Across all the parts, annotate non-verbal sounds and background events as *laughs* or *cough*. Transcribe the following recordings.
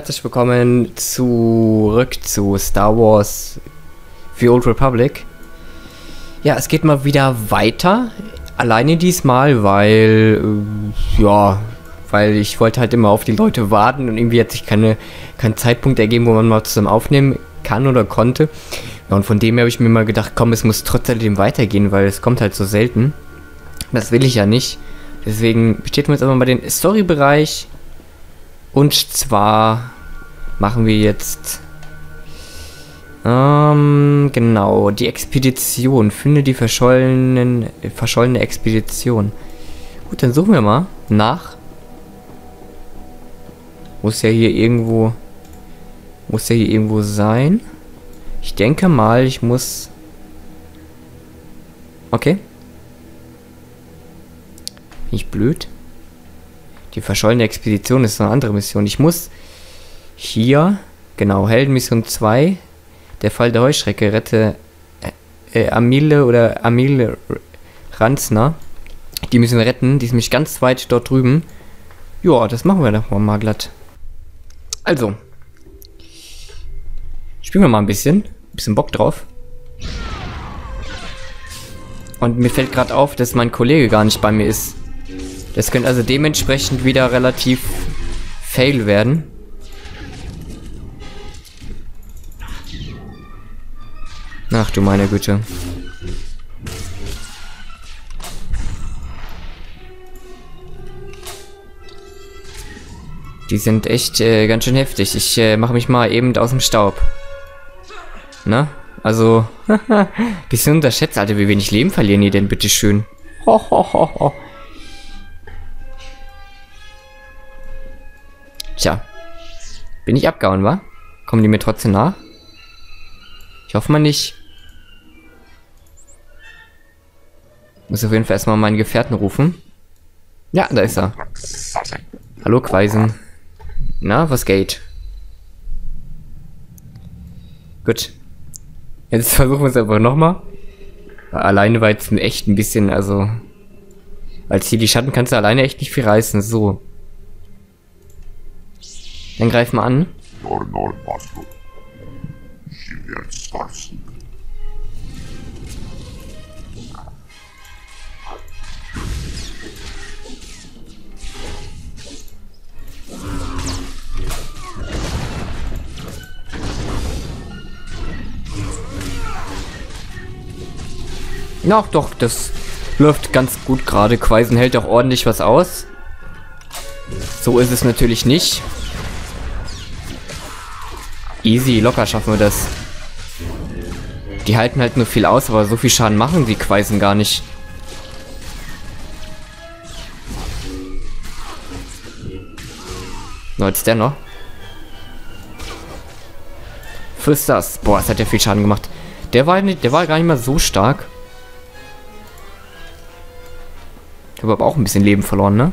herzlich willkommen zurück zu Star Wars The Old Republic. Ja, es geht mal wieder weiter. Alleine diesmal, weil, äh, ja, weil ich wollte halt immer auf die Leute warten und irgendwie hat sich keine, kein Zeitpunkt ergeben, wo man mal zusammen aufnehmen kann oder konnte. Ja, und von dem her habe ich mir mal gedacht, komm, es muss trotzdem weitergehen, weil es kommt halt so selten. Das will ich ja nicht. Deswegen besteht wir jetzt aber mal den Story-Bereich und zwar machen wir jetzt ähm, genau, die Expedition. Finde die verschollenen, verschollene Expedition. Gut, dann suchen wir mal nach. Muss ja hier irgendwo, muss ja hier irgendwo sein. Ich denke mal, ich muss... Okay. Bin ich blöd? Die verschollene Expedition ist eine andere Mission. Ich muss hier, genau, Heldenmission 2, der Fall der Heuschrecke, rette äh, äh, Amile oder Amile Ranzner. Die müssen wir retten, die ist nämlich ganz weit dort drüben. Ja, das machen wir doch mal glatt. Also. Spielen wir mal ein bisschen. Ein bisschen Bock drauf. Und mir fällt gerade auf, dass mein Kollege gar nicht bei mir ist. Das könnte also dementsprechend wieder relativ fail werden. Ach du meine Güte. Die sind echt äh, ganz schön heftig. Ich äh, mache mich mal eben aus dem Staub. Na? Also, *laughs* bisschen unterschätzt, Alter, wie wenig Leben verlieren die denn, bitteschön. Ho, ho, ho, ho. Tja. Bin ich abgehauen, wa? Kommen die mir trotzdem nach? Ich hoffe mal nicht. Muss auf jeden Fall erstmal meinen Gefährten rufen. Ja, da ist er. Hallo, Quaisen. Na, was geht? Gut. Jetzt *laughs* versuchen wir es einfach nochmal. Alleine war jetzt echt ein bisschen, also... Als hier die Schatten kannst du alleine echt nicht viel reißen. So. Dann greif mal an. Ja, doch, das läuft ganz gut gerade. Quaisen hält auch ordentlich was aus. So ist es natürlich nicht. Easy, locker schaffen wir das. Die halten halt nur viel aus, aber so viel Schaden machen die Quaisen gar nicht. So, jetzt der noch. Das. Boah, das hat ja viel Schaden gemacht. Der war, nicht, der war gar nicht mal so stark. Ich habe aber auch ein bisschen Leben verloren, ne?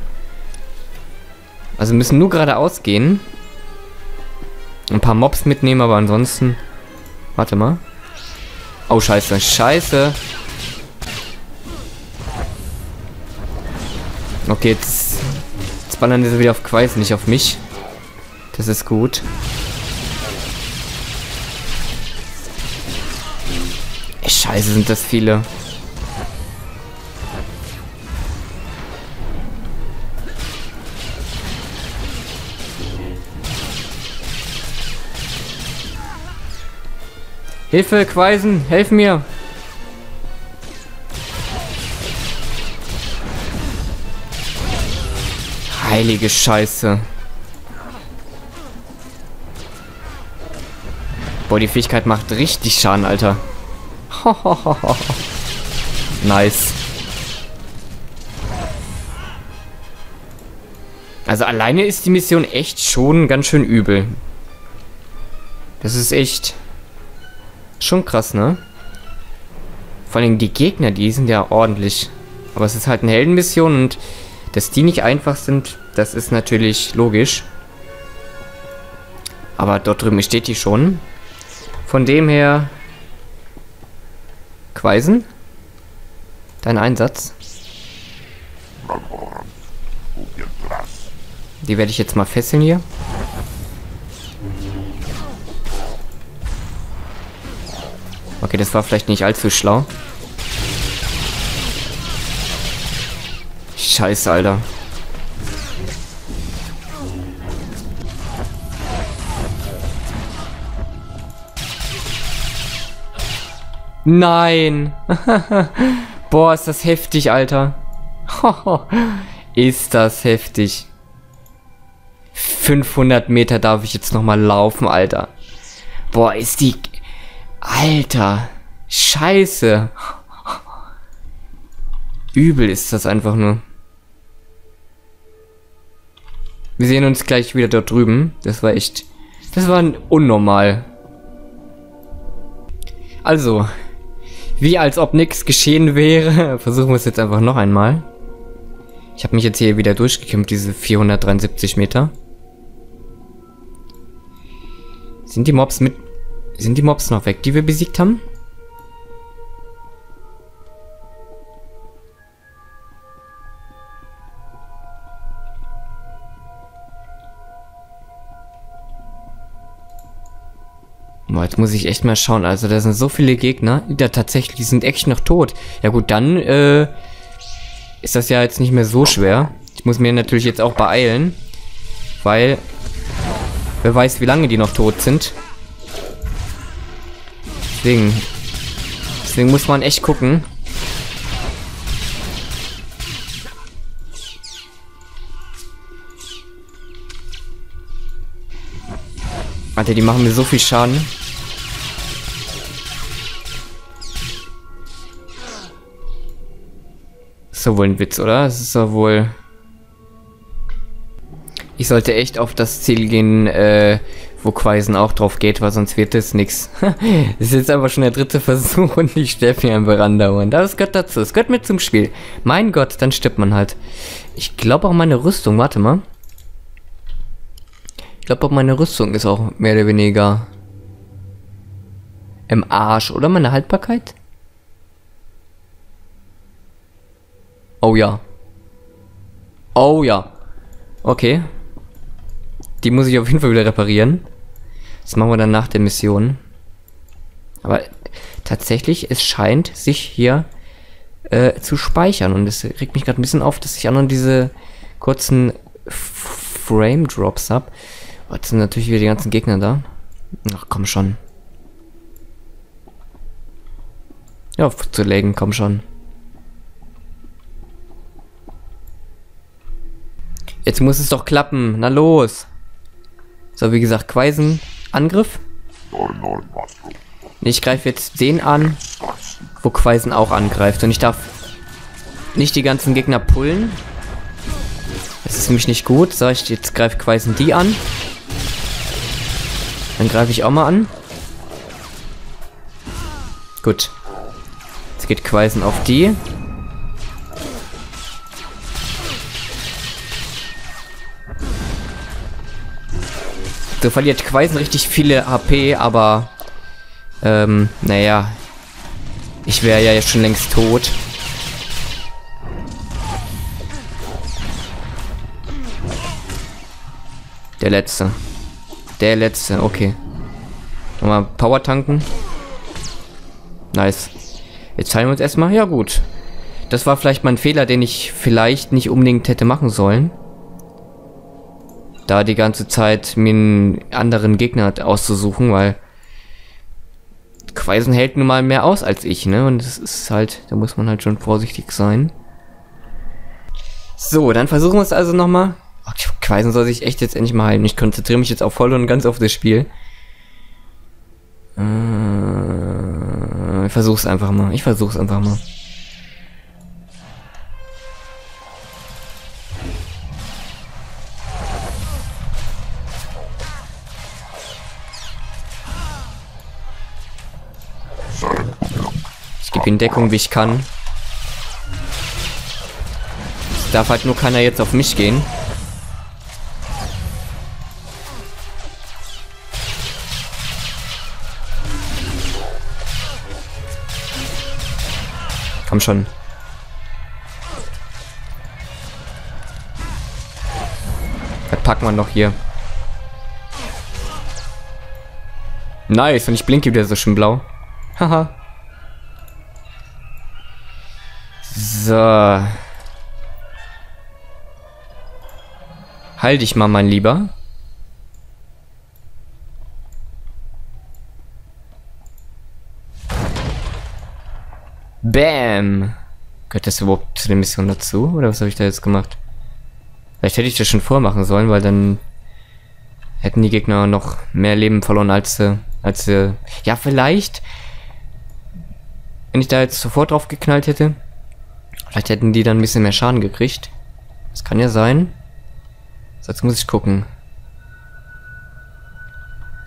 Also müssen nur geradeaus gehen. Ein paar Mobs mitnehmen, aber ansonsten... Warte mal. Oh, scheiße. Scheiße. Okay, jetzt, jetzt ballern sie wieder auf Quais, nicht auf mich. Das ist gut. Scheiße, sind das viele. Hilfe, Quaisen, helf mir! Heilige Scheiße. Boah, die Fähigkeit macht richtig Schaden, Alter. *laughs* nice. Also alleine ist die Mission echt schon ganz schön übel. Das ist echt Schon krass, ne? Vor allem die Gegner, die sind ja ordentlich. Aber es ist halt eine Heldenmission und dass die nicht einfach sind, das ist natürlich logisch. Aber dort drüben steht die schon. Von dem her... Quaisen? Dein Einsatz? Die werde ich jetzt mal fesseln hier. Okay, das war vielleicht nicht allzu schlau. Scheiße, Alter. Nein. *laughs* Boah, ist das heftig, Alter. *laughs* ist das heftig. 500 Meter darf ich jetzt nochmal laufen, Alter. Boah, ist die... Alter. Scheiße. Übel ist das einfach nur. Wir sehen uns gleich wieder dort drüben. Das war echt... Das war unnormal. Also, wie als ob nichts geschehen wäre, *laughs* versuchen wir es jetzt einfach noch einmal. Ich habe mich jetzt hier wieder durchgekämpft, diese 473 Meter. Sind die Mobs mit... Sind die Mobs noch weg, die wir besiegt haben? Boah, jetzt muss ich echt mal schauen. Also da sind so viele Gegner. Ja, tatsächlich, die sind echt noch tot. Ja gut, dann äh, ist das ja jetzt nicht mehr so schwer. Ich muss mir natürlich jetzt auch beeilen. Weil, wer weiß, wie lange die noch tot sind. Deswegen, deswegen muss man echt gucken. Alter, die machen mir so viel Schaden. Ist doch wohl ein Witz, oder? Das ist doch wohl... Ich sollte echt auf das Ziel gehen, äh, wo Quaisen auch drauf geht, weil sonst wird das nix. *laughs* das ist jetzt einfach schon der dritte Versuch und ich sterbe hier einfach andauernd. Aber es gehört dazu, es gehört mit zum Spiel. Mein Gott, dann stirbt man halt. Ich glaube auch meine Rüstung, warte mal glaube auch meine Rüstung ist auch mehr oder weniger im Arsch, oder? Meine Haltbarkeit? Oh ja. Oh ja. Okay. Die muss ich auf jeden Fall wieder reparieren. Das machen wir dann nach der Mission. Aber tatsächlich, es scheint sich hier äh, zu speichern. Und es regt mich gerade ein bisschen auf, dass ich auch noch diese kurzen Frame Drops habe. Jetzt sind natürlich wieder die ganzen Gegner da. Ach, komm schon. Ja, zu legen, komm schon. Jetzt muss es doch klappen. Na los. So, wie gesagt, Quaisen. Angriff. Ich greife jetzt den an, wo Quaisen auch angreift. Und ich darf nicht die ganzen Gegner pullen. Das ist nämlich nicht gut. So, ich jetzt greife Quaisen die an. Dann greife ich auch mal an. Gut. Jetzt geht Quaisen auf die. So verliert Quaisen richtig viele HP, aber ähm, naja. Ich wäre ja jetzt schon längst tot. Der letzte. Der letzte, okay. Nochmal Power tanken. Nice. Jetzt teilen wir uns erstmal. Ja gut. Das war vielleicht mein Fehler, den ich vielleicht nicht unbedingt hätte machen sollen. Da die ganze Zeit mir einen anderen Gegner auszusuchen, weil Quaisen hält nun mal mehr aus als ich, ne? Und das ist halt, da muss man halt schon vorsichtig sein. So, dann versuchen wir es also nochmal. Oh, Quaisen soll sich echt jetzt endlich mal halten. Ich konzentriere mich jetzt auch voll und ganz auf das Spiel. Äh, ich versuch's einfach mal. Ich versuch's einfach mal. Ihm Deckung, wie ich kann. Es darf halt nur keiner jetzt auf mich gehen. Komm schon. Das packen wir noch hier. Nice, und ich blinke wieder so schön blau. Haha. So. Halt dich mal, mein Lieber. Bam! Gehört das überhaupt zu der Mission dazu? Oder was habe ich da jetzt gemacht? Vielleicht hätte ich das schon vormachen sollen, weil dann hätten die Gegner noch mehr Leben verloren als sie, als sie, ja vielleicht, wenn ich da jetzt sofort drauf geknallt hätte, vielleicht hätten die dann ein bisschen mehr Schaden gekriegt. Das kann ja sein. So, jetzt muss ich gucken.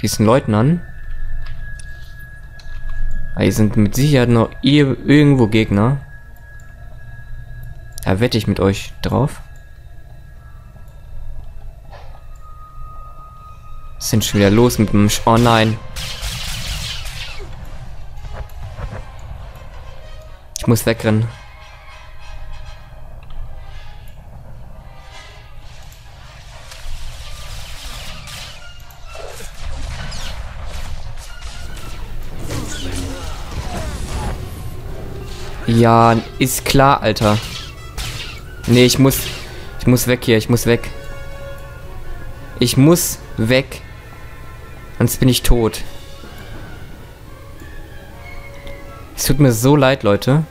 Diesen Leuten an. Ah, hier sind mit Sicherheit noch irgendwo Gegner. Da wette ich mit euch drauf. Was sind schon wieder los mit dem... Sch oh nein. Ich muss wegrennen. Ja, ist klar, Alter. Nee, ich muss... Ich muss weg hier, ich muss weg. Ich muss weg. Sonst bin ich tot. Es tut mir so leid, Leute.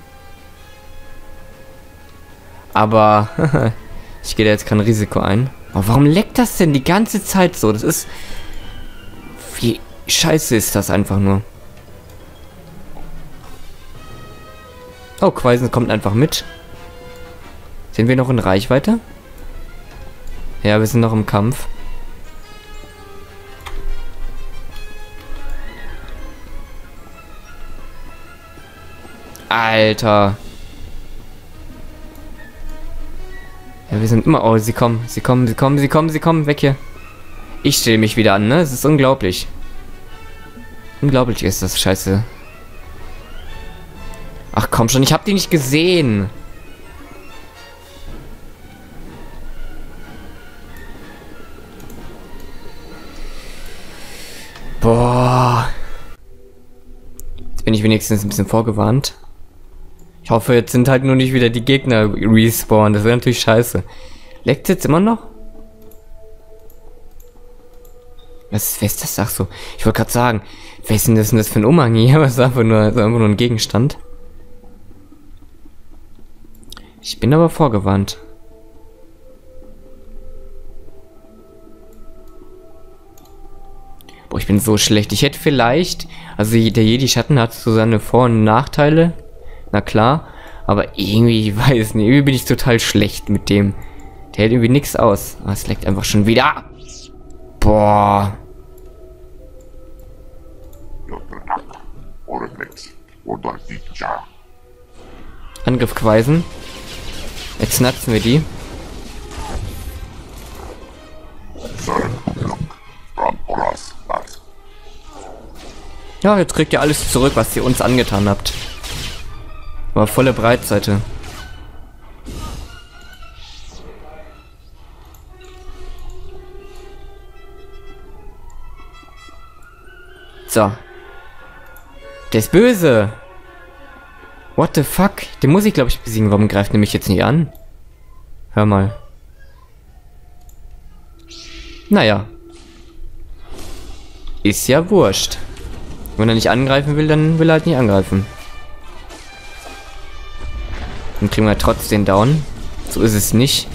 Aber *laughs* ich gehe da jetzt kein Risiko ein. Aber warum leckt das denn die ganze Zeit so? Das ist... Wie scheiße ist das einfach nur. Oh, Quaisen kommt einfach mit. Sind wir noch in Reichweite? Ja, wir sind noch im Kampf. Alter. Ja, wir sind immer... Oh, sie kommen, sie kommen, sie kommen, sie kommen, sie kommen. Weg hier. Ich stelle mich wieder an, ne? Es ist unglaublich. Unglaublich ist das, scheiße. Ach komm schon, ich hab die nicht gesehen. Boah. Jetzt bin ich wenigstens ein bisschen vorgewarnt. Ich hoffe, jetzt sind halt nur nicht wieder die Gegner respawn. Das wäre natürlich scheiße. Leckt jetzt immer noch? Was, wer ist das? Ach so. Ich wollte gerade sagen, wer ist denn das, für ein Umhang hier? *laughs* Was ist einfach nur, einfach nur ein Gegenstand? Ich bin aber vorgewarnt. Boah, ich bin so schlecht. Ich hätte vielleicht... Also der Jedi-Schatten hat so seine Vor- und Nachteile. Na klar. Aber irgendwie, ich weiß nicht, irgendwie bin ich total schlecht mit dem. Der hält irgendwie nichts aus. Ah, es leckt einfach schon wieder. Boah. Angriff Quaisen. Jetzt natzen wir die. Ja, jetzt kriegt ihr alles zurück, was ihr uns angetan habt. War volle Breitseite. So. Der ist böse. What the fuck? Den muss ich, glaube ich, besiegen. Warum greift er mich jetzt nicht an? Hör mal. Naja. Ist ja wurscht. Wenn er nicht angreifen will, dann will er halt nicht angreifen. Dann kriegen wir trotzdem down. So ist es nicht.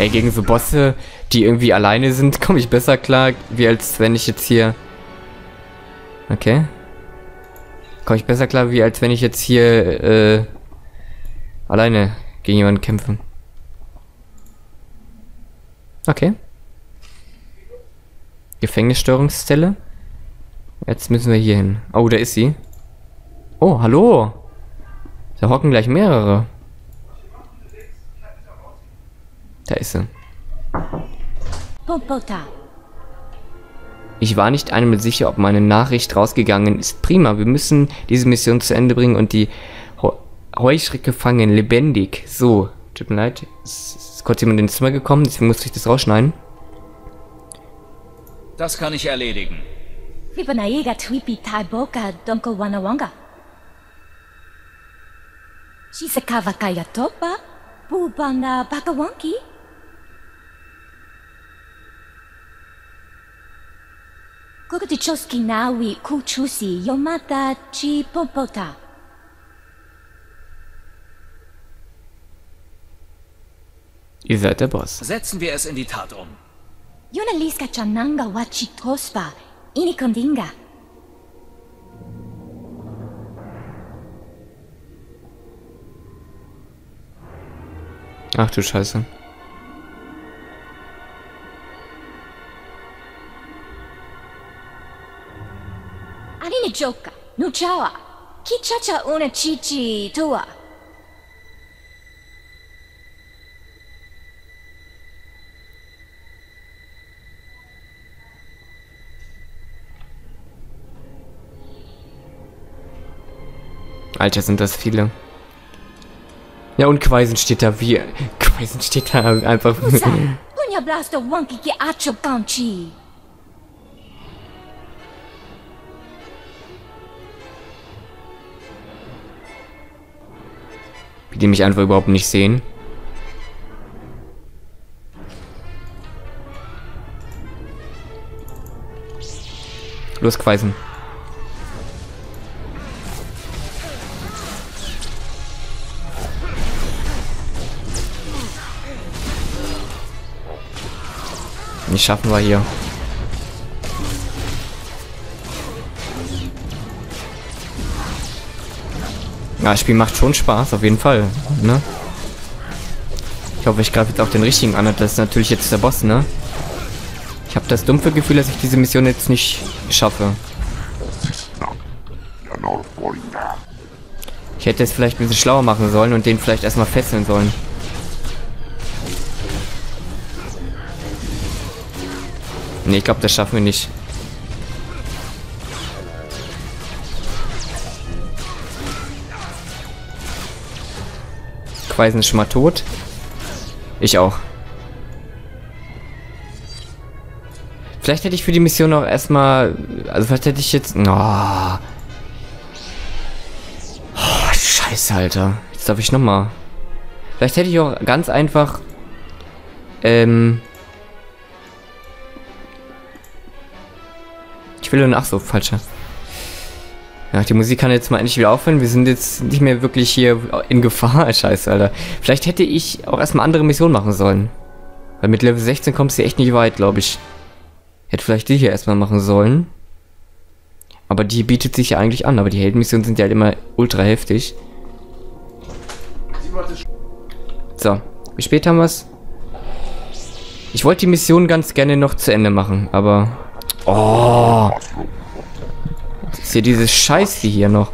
Ey, gegen so Bosse, die irgendwie alleine sind, *laughs* komme ich besser klar, wie als wenn ich jetzt hier... Okay. Komme ich besser klar, wie als wenn ich jetzt hier, äh, alleine gegen jemanden kämpfe. Okay. Gefängnissteuerungszelle. Jetzt müssen wir hier hin. Oh, da ist sie. Oh, hallo. Da hocken gleich mehrere. Da ist sie. Ich war nicht einmal sicher, ob meine Nachricht rausgegangen ist. Prima, wir müssen diese Mission zu Ende bringen und die... Heuschrecke fangen, lebendig. So, tut mir leid. Es ist kurz jemand ins Zimmer gekommen, deswegen musste ich das rausschneiden. Das kann ich erledigen. Shisakawa kaya topa, bubana bakawanki. Kukutichoski nawi kuchusi yomata chi pompota. Ihr seid der Boss. Setzen wir es in die Tat um. Yona liska chananga wachi tospa, ini kondinga. Ach du Scheiße. Anine joka, nuchawa. Kichacha una chichi tua. Alter, sind das viele. Ja, und Quaisen steht da wie... Quaisen steht da einfach... *laughs* die mich einfach überhaupt nicht sehen. Los, Quaisen. Nicht schaffen wir hier. Ja, das Spiel macht schon Spaß, auf jeden Fall. Ne? Ich hoffe, ich greife jetzt auch den richtigen an. Das ist natürlich jetzt der Boss, ne? Ich habe das dumpfe Gefühl, dass ich diese Mission jetzt nicht schaffe. Ich hätte es vielleicht ein bisschen schlauer machen sollen und den vielleicht erstmal fesseln sollen. Ne, ich glaube, das schaffen wir nicht. Quaisen ist schon mal tot. Ich auch. Vielleicht hätte ich für die Mission auch erstmal... Also vielleicht hätte ich jetzt... Oh. oh Scheiße, Alter. Jetzt darf ich nochmal. Vielleicht hätte ich auch ganz einfach... Ähm... Ich will nur... Ach so, falscher. Ja, die Musik kann jetzt mal endlich wieder aufhören. Wir sind jetzt nicht mehr wirklich hier in Gefahr. *laughs* Scheiße, Alter. Vielleicht hätte ich auch erstmal andere Missionen machen sollen. Weil mit Level 16 kommst du echt nicht weit, glaube ich. Hätte vielleicht die hier erstmal machen sollen. Aber die bietet sich ja eigentlich an. Aber die Heldenmissionen sind ja halt immer ultra heftig. So, wie spät haben wir es? Ich wollte die Mission ganz gerne noch zu Ende machen, aber... Oh! Ist hier dieses Scheiße hier noch.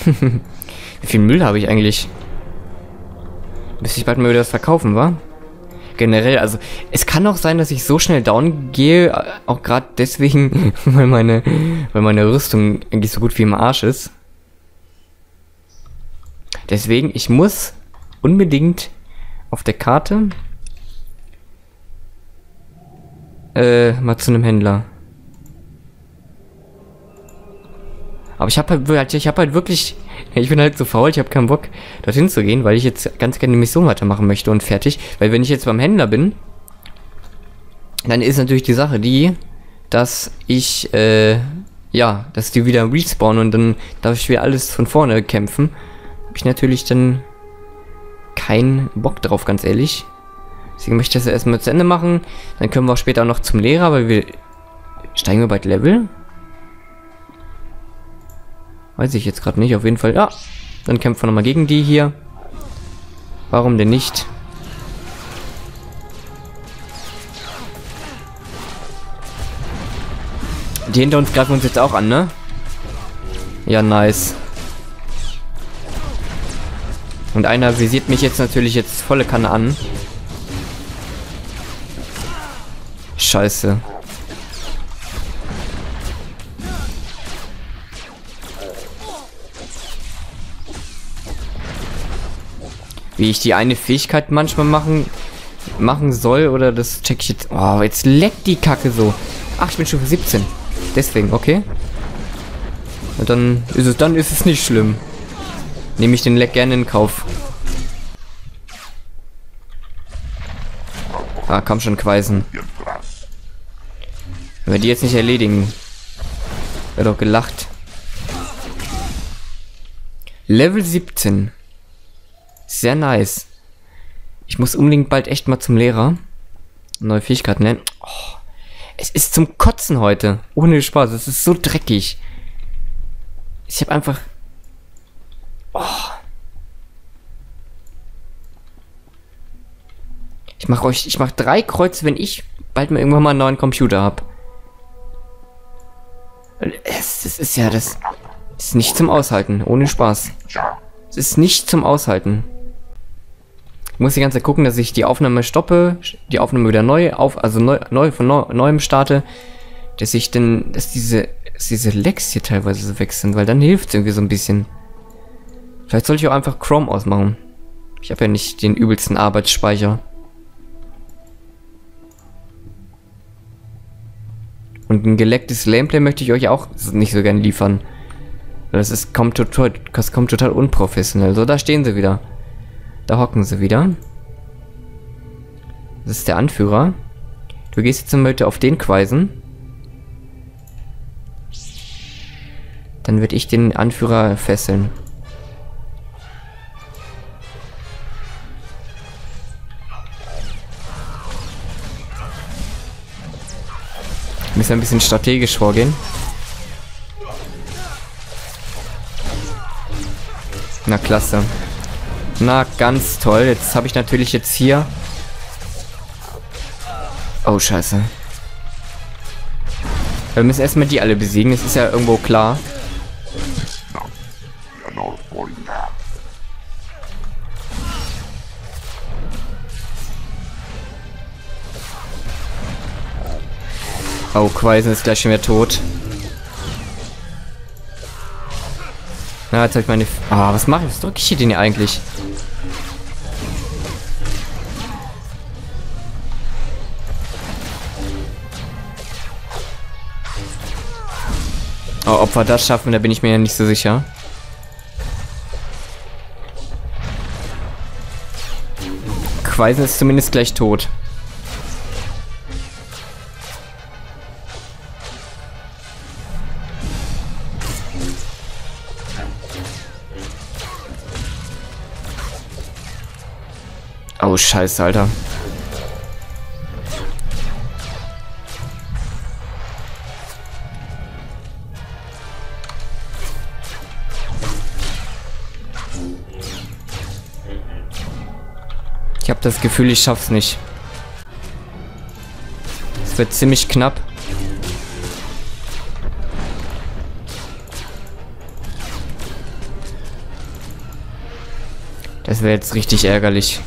*laughs* Wie viel Müll habe ich eigentlich? Müsste ich bald mal wieder das verkaufen, wa? Generell, also es kann auch sein, dass ich so schnell down gehe, auch gerade deswegen, *laughs* weil meine, weil meine Rüstung eigentlich so gut wie im Arsch ist. Deswegen, ich muss unbedingt auf der Karte äh, mal zu einem Händler. Aber ich habe halt, ich habe halt wirklich, ich bin halt so faul, ich habe keinen Bock, dorthin zu gehen, weil ich jetzt ganz gerne die Mission weitermachen möchte und fertig. Weil wenn ich jetzt beim Händler bin, dann ist natürlich die Sache die, dass ich, äh, ja, dass die wieder respawnen und dann darf ich wieder alles von vorne kämpfen. Ich natürlich dann keinen Bock drauf, ganz ehrlich. Deswegen möchte ich das erstmal zu Ende machen. Dann können wir auch später noch zum Lehrer, weil wir... Steigen wir bald Level? Weiß ich jetzt gerade nicht. Auf jeden Fall, ja. Dann kämpfen wir nochmal gegen die hier. Warum denn nicht? Die hinter uns greifen uns jetzt auch an, ne? Ja, nice. Und einer visiert mich jetzt natürlich jetzt volle Kanne an. Scheiße. Wie ich die eine Fähigkeit manchmal machen machen soll oder das check ich jetzt. Oh, jetzt leckt die Kacke so. Ach, ich bin für 17. Deswegen, okay. Und dann ist es dann ist es nicht schlimm. Nehme ich den Leck gerne in Kauf. Ah, komm schon, Quaisen. Wenn wir die jetzt nicht erledigen, wird doch gelacht. Level 17. Sehr nice. Ich muss unbedingt bald echt mal zum Lehrer. Neue Fähigkeiten lernen. Oh, es ist zum Kotzen heute. Ohne Spaß. Es ist so dreckig. Ich habe einfach... Oh. Ich mache euch... Ich mache drei Kreuze, wenn ich bald mal irgendwann mal einen neuen Computer habe. Es, es ist ja das... Ist nicht zum Aushalten. Ohne Spaß. Es ist nicht zum Aushalten. Ich muss die ganze Zeit gucken, dass ich die Aufnahme stoppe, die Aufnahme wieder neu auf, also neu, neu von neu, neuem starte, dass ich denn, dass diese, dass diese Lecks hier teilweise so weg sind, weil dann hilft es irgendwie so ein bisschen. Vielleicht sollte ich auch einfach Chrome ausmachen. Ich habe ja nicht den übelsten Arbeitsspeicher. Und ein gelecktes Gameplay möchte ich euch auch nicht so gern liefern. Das ist kommt total, das kommt total unprofessionell. So, da stehen sie wieder. Da hocken sie wieder. Das ist der Anführer. Du gehst jetzt heute auf den Quaisen. Dann werde ich den Anführer fesseln. Müssen ein bisschen strategisch vorgehen. Na klasse. Na, ganz toll. Jetzt habe ich natürlich jetzt hier... Oh, scheiße. Wir müssen erstmal die alle besiegen. Das ist ja irgendwo klar. Oh, Quaisen ist gleich schon wieder tot. Na, jetzt habe ich meine... Ah, was mache ich? Was drücke ich hier denn hier eigentlich? Oh, ob wir das schaffen, da bin ich mir ja nicht so sicher. Quaisen ist zumindest gleich tot. Oh, scheiße, Alter. Ich habe das Gefühl, ich schaff's nicht. Es wird ziemlich knapp. Das wäre jetzt richtig ärgerlich.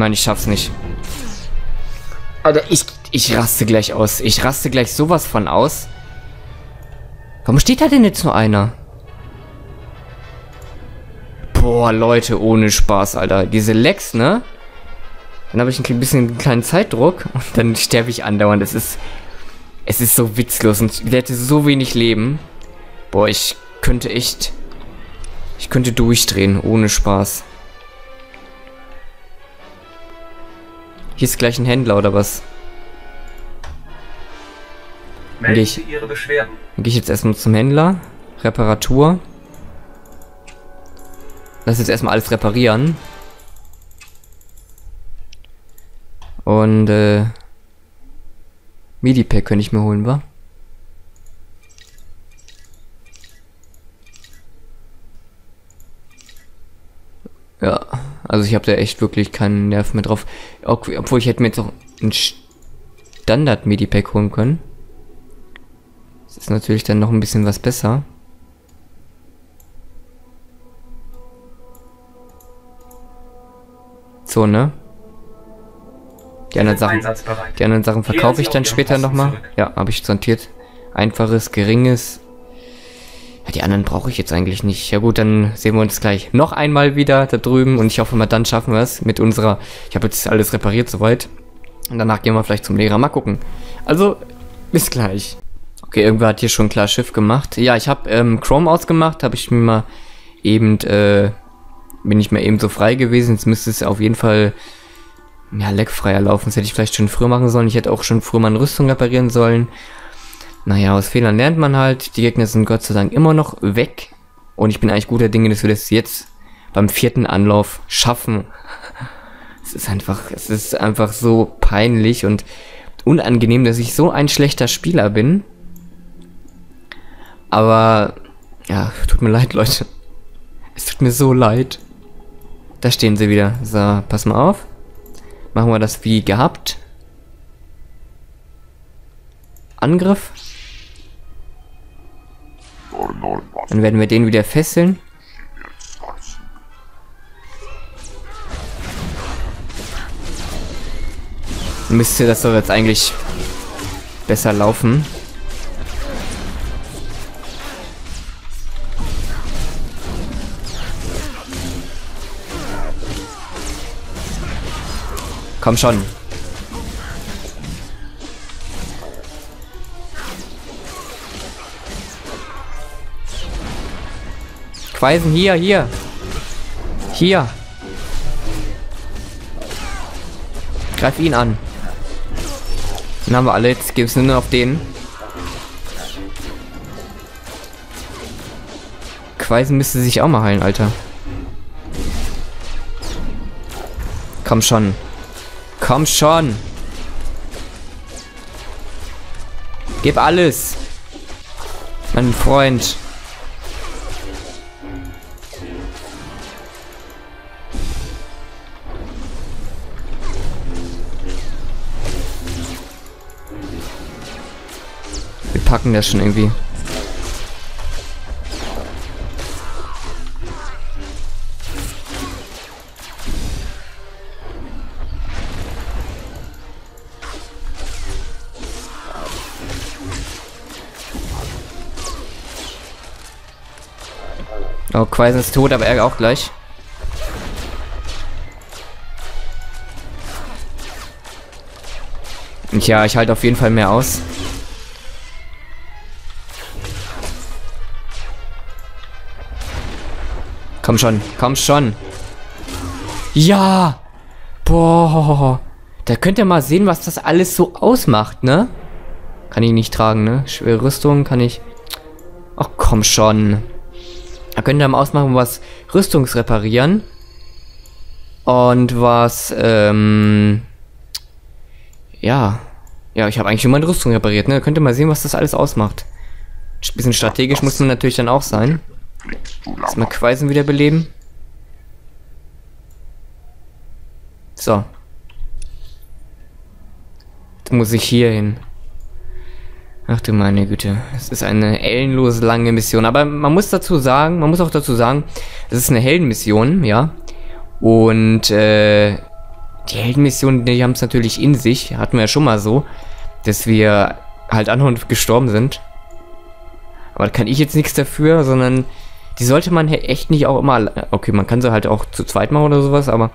Nein, ich schaff's nicht. Alter, ich, ich raste gleich aus. Ich raste gleich sowas von aus. Warum steht da denn jetzt nur einer? Boah, Leute, ohne Spaß, Alter. Diese Lex, ne? Dann habe ich ein bisschen einen kleinen Zeitdruck *laughs* und dann sterbe ich andauernd. Es ist, es ist so witzlos und ich hätte so wenig Leben. Boah, ich könnte echt, ich könnte durchdrehen, ohne Spaß. Hier ist gleich ein Händler oder was? Melden Sie Ihre Beschwerden. Dann gehe ich jetzt erstmal zum Händler. Reparatur. Lass jetzt erstmal alles reparieren. Und äh, Medipack könnte ich mir holen, wa? Ja, also ich habe da echt wirklich keinen Nerv mehr drauf. Obwohl ich hätte mir jetzt auch ein Standard Medipack holen können. Das ist natürlich dann noch ein bisschen was besser. So, ne? Die anderen Sachen, die anderen Sachen verkaufe ich dann später nochmal. Ja, habe ich sortiert. Einfaches, geringes. Die anderen brauche ich jetzt eigentlich nicht. Ja gut, dann sehen wir uns gleich noch einmal wieder da drüben und ich hoffe mal, dann schaffen wir es mit unserer... Ich habe jetzt alles repariert soweit. Und danach gehen wir vielleicht zum Lehrer. Mal gucken. Also, bis gleich. Okay, irgendwer hat hier schon klar Schiff gemacht. Ja, ich habe ähm, Chrome ausgemacht, habe ich mir mal eben, äh, bin ich mir eben so frei gewesen. Jetzt müsste es auf jeden Fall, ja, leckfreier laufen. Das hätte ich vielleicht schon früher machen sollen. Ich hätte auch schon früher meine Rüstung reparieren sollen. Naja, aus Fehlern lernt man halt. Die Gegner sind Gott sei Dank immer noch weg. Und ich bin eigentlich guter Dinge, dass wir das jetzt beim vierten Anlauf schaffen. *laughs* Es ist einfach, es ist einfach so peinlich und unangenehm, dass ich so ein schlechter Spieler bin. Aber, ja, tut mir leid, Leute. Es tut mir so leid. Da stehen sie wieder. So, pass mal auf. Machen wir das wie gehabt. Angriff. Dann werden wir den wieder fesseln. Müsste das doch jetzt eigentlich besser laufen. Komm schon. Quaisen hier, hier. Hier. Greif ihn an. Dann haben wir alle, jetzt gibt es nur noch auf den. Quaisen müsste sich auch mal heilen, Alter. Komm schon. Komm schon. Gib alles. Mein Freund. Packen das schon irgendwie. Oh, Quaisen ist tot, aber er auch gleich. Ja, ich halte auf jeden Fall mehr aus. Komm schon, komm schon. Ja! Boah. Da könnt ihr mal sehen, was das alles so ausmacht, ne? Kann ich nicht tragen, ne? Schwere Rüstung kann ich... Ach, komm schon. Da könnt ihr mal ausmachen, was Rüstungsreparieren. Und was, ähm... Ja. Ja, ich habe eigentlich schon meine Rüstung repariert, ne? Da könnt ihr mal sehen, was das alles ausmacht. Ein bisschen strategisch muss man natürlich dann auch sein. Erstmal Quaisen wiederbeleben. So. Jetzt muss ich hier hin. Ach du meine Güte. Es ist eine ellenlose lange Mission. Aber man muss dazu sagen, man muss auch dazu sagen, es ist eine Heldenmission, ja. Und äh, die Heldenmissionen, die haben es natürlich in sich. Hatten wir ja schon mal so, dass wir halt andauernd gestorben sind. Aber da kann ich jetzt nichts dafür, sondern die sollte man echt nicht auch immer... Okay, man kann sie halt auch zu zweit machen oder sowas, aber...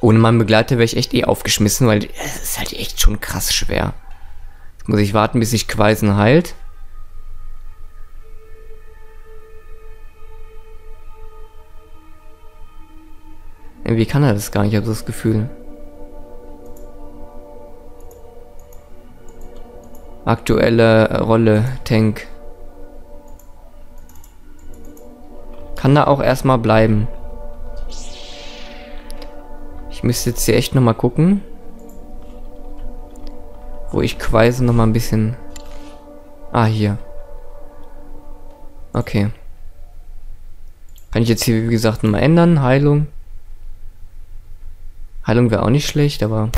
Ohne meinen Begleiter wäre ich echt eh aufgeschmissen, weil es ist halt echt schon krass schwer. Jetzt muss ich warten, bis sich Quaisen heilt. Irgendwie kann er das gar nicht, ich habe das Gefühl. Aktuelle Rolle, Tank. Kann da auch erstmal bleiben. Ich müsste jetzt hier echt nochmal gucken. Wo ich Quaisen nochmal ein bisschen... Ah, hier. Okay. Kann ich jetzt hier, wie gesagt, nochmal ändern. Heilung. Heilung wäre auch nicht schlecht, aber...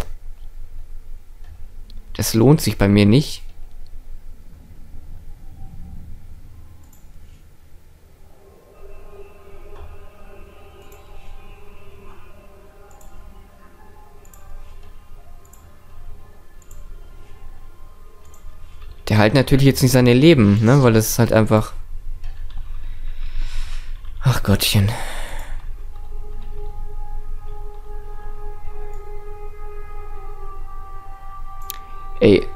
Das lohnt sich bei mir nicht. Der halt natürlich jetzt nicht seine Leben, ne? Weil das ist halt einfach. Ach Gottchen. Ey.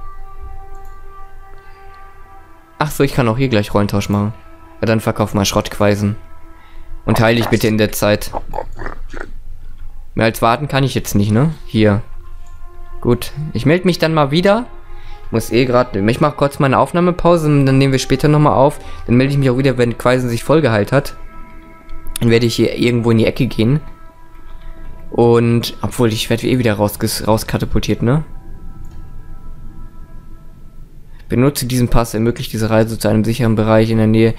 Ach so, ich kann auch hier gleich Rollentausch machen. Ja, dann verkauf mal Schrottqueisen. Und heil dich bitte in der Zeit. Mehr als warten kann ich jetzt nicht, ne? Hier. Gut. Ich melde mich dann mal wieder. Muss eh gerade... Ich mache kurz meine Aufnahmepause und dann nehmen wir später nochmal auf. Dann melde ich mich auch wieder, wenn Queisen sich vollgeheilt hat. Dann werde ich hier irgendwo in die Ecke gehen. Und... Obwohl, ich werde eh wieder raus, rauskatapultiert, ne? Benutze diesen Pass, ermöglicht diese Reise zu einem sicheren Bereich in der Nähe.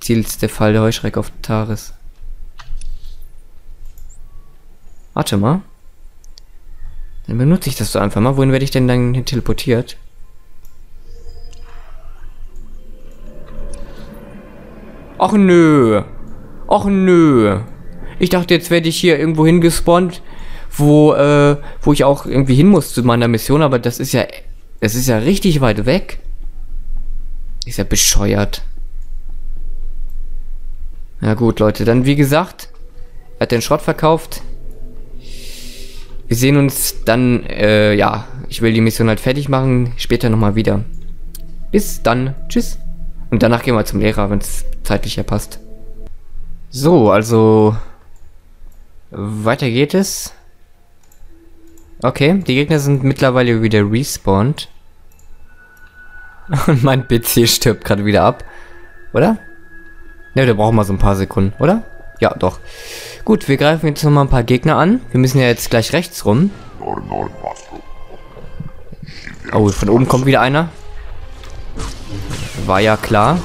Ziel ist der Fall der Heuschreck auf Taris. Warte mal. Dann benutze ich das so einfach mal. Wohin werde ich denn dann teleportiert? Ach nö. Ach nö. Ich dachte, jetzt werde ich hier irgendwo hingespawnt, wo, äh, wo ich auch irgendwie hin muss zu meiner Mission, aber das ist ja es ist ja richtig weit weg. Ist ja bescheuert. Ja gut, Leute. Dann, wie gesagt, er hat den Schrott verkauft. Wir sehen uns dann, äh, ja, ich will die Mission halt fertig machen. Später nochmal wieder. Bis dann. Tschüss. Und danach gehen wir zum Lehrer, wenn es zeitlich ja passt. So, also... Weiter geht es. Okay, die Gegner sind mittlerweile wieder respawned. *laughs* Und mein PC stirbt gerade wieder ab. Oder? Ne, der braucht mal so ein paar Sekunden, oder? Ja, doch. Gut, wir greifen jetzt nochmal ein paar Gegner an. Wir müssen ja jetzt gleich rechts rum. Oh, von oben kommt wieder einer. War ja klar.